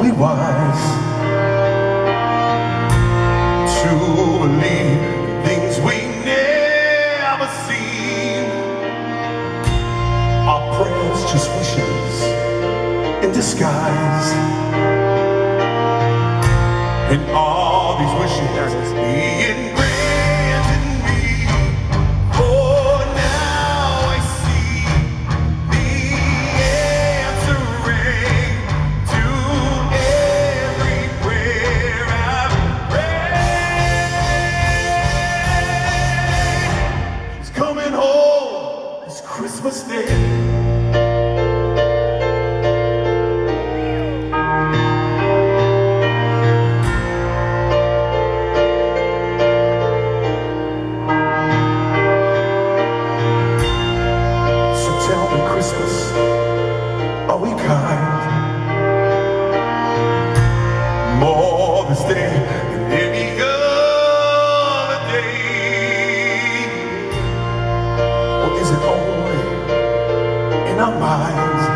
are we wise to believe things we never seen? Our prayers just wishes in disguise. And all these wishes being Christmas Day. not mine.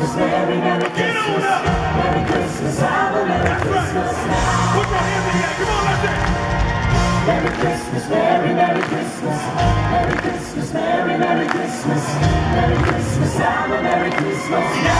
Christmas, Merry, Merry Christmas. Merry Christmas, have a Merry That's right. Christmas now. Put your hands together. Come on, let's dance. Merry Christmas, Merry, Merry Christmas. Merry Christmas, Merry, Merry Christmas. Merry Christmas, have a Merry Christmas now.